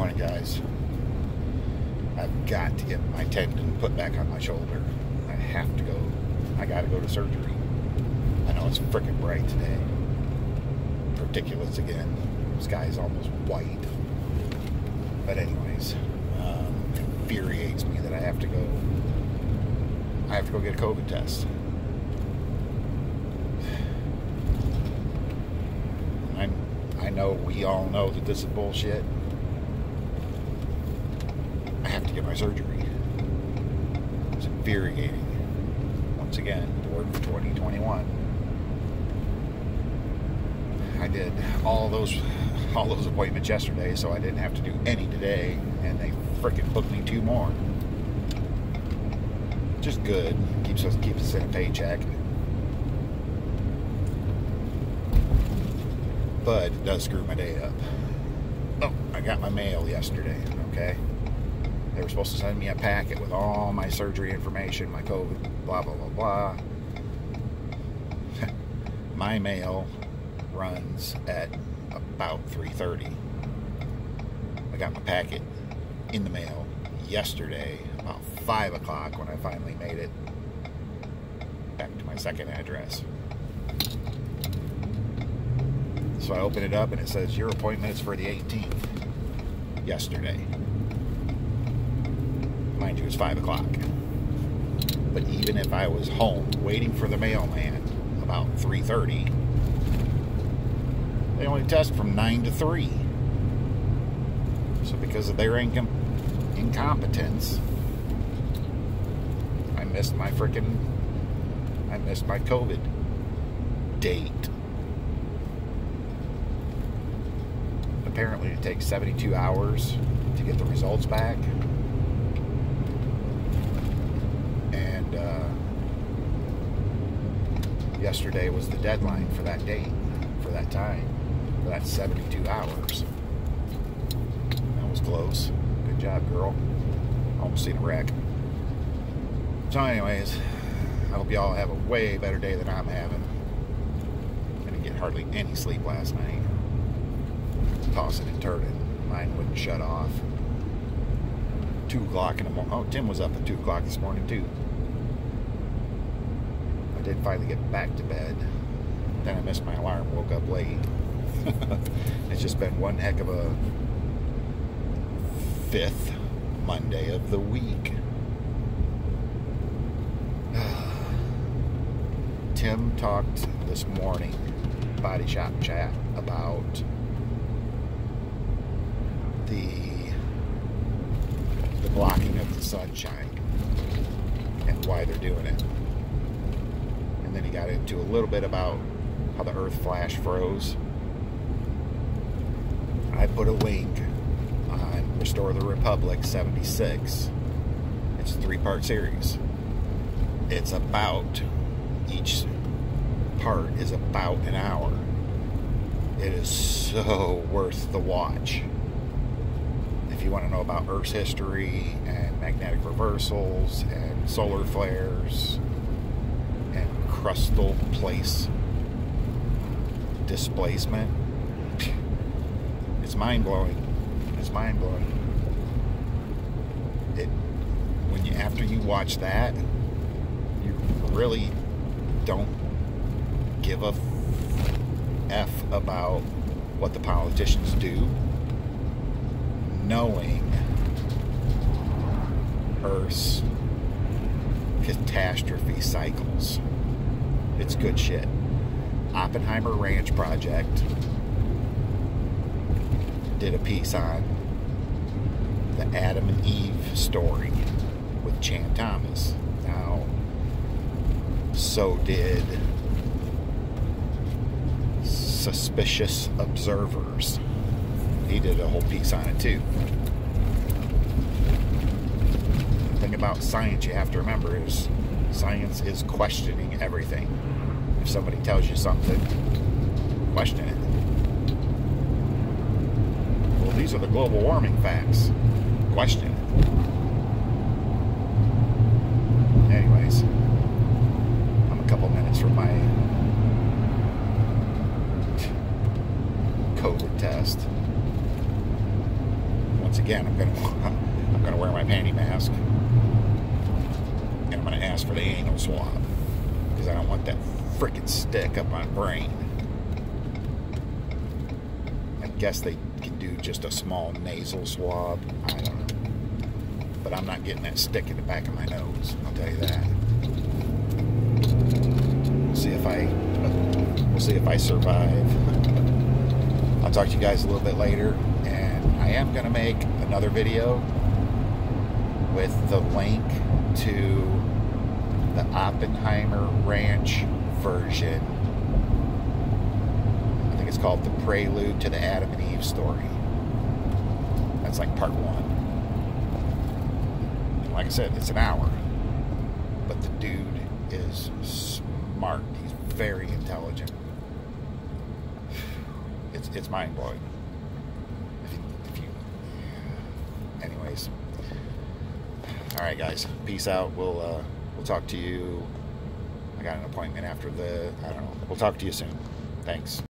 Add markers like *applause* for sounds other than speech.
Morning, guys. I've got to get my tendon put back on my shoulder. I have to go. I got to go to surgery. I know it's freaking bright today. Ridiculous again. The sky's almost white. But anyways, um, infuriates me that I have to go. I have to go get a COVID test. *sighs* I'm. I know we all know that this is bullshit. To get my surgery. It's infuriating. Once again, board for 2021. I did all those all those appointments yesterday, so I didn't have to do any today, and they fricking booked me two more. Just good. Keeps us keeps us in a paycheck. But it does screw my day up. Oh, I got my mail yesterday, okay? They were supposed to send me a packet with all my surgery information, my COVID, blah blah blah blah. *laughs* my mail runs at about 3:30. I got my packet in the mail yesterday about five o'clock when I finally made it back to my second address. So I open it up and it says your appointment is for the 18th. Yesterday. Mind you, it's five o'clock. But even if I was home waiting for the mailman about 3:30, they only test from 9 to 3. So because of their incom- incompetence, I missed my freaking I missed my COVID date. Apparently it takes 72 hours to get the results back. And uh, yesterday was the deadline for that date, for that time, for that 72 hours. That was close. Good job, girl. Almost seen a wreck. So, anyways, I hope y'all have a way better day than I'm having. I didn't get hardly any sleep last night. Tossing and turning. Mine wouldn't shut off. Two o'clock in the morning. Oh, Tim was up at two o'clock this morning too. Did finally get back to bed. Then I missed my alarm. Woke up late. *laughs* it's just been one heck of a fifth Monday of the week. *sighs* Tim talked this morning, body shop chat, about the the blocking of the sunshine and why they're doing it. Then he got into a little bit about how the earth flash froze. I put a link on Restore the Republic 76. It's a three part series. It's about each part is about an hour. It is so worth the watch. If you want to know about Earth's history and magnetic reversals and solar flares crustal place displacement, it's mind blowing. It's mind blowing. It when you after you watch that, you really don't give a f about what the politicians do, knowing Earth's catastrophe cycles. It's good shit. Oppenheimer Ranch Project did a piece on the Adam and Eve story with Chan Thomas. Now, so did Suspicious Observers. He did a whole piece on it too. The thing about science you have to remember is science is questioning everything. If somebody tells you something, question it. Well, these are the global warming facts. Question it. Anyways, I'm a couple minutes from my COVID test. Once again, I'm gonna *laughs* I'm gonna wear my panty mask, ask for the anal swab because I don't want that freaking stick up my brain. I guess they can do just a small nasal swab. I don't know. But I'm not getting that stick in the back of my nose. I'll tell you that. We'll see if I we'll see if I survive. *laughs* I'll talk to you guys a little bit later, and I am gonna make another video with the link to the Oppenheimer Ranch version. I think it's called The Prelude to the Adam and Eve story. That's like part one. And like I said, it's an hour. But the dude is smart. He's very intelligent. It's it's mind blowing. Anyways. All right, guys. Peace out. We'll uh, we'll talk to you. I got an appointment after the. I don't know. We'll talk to you soon. Thanks.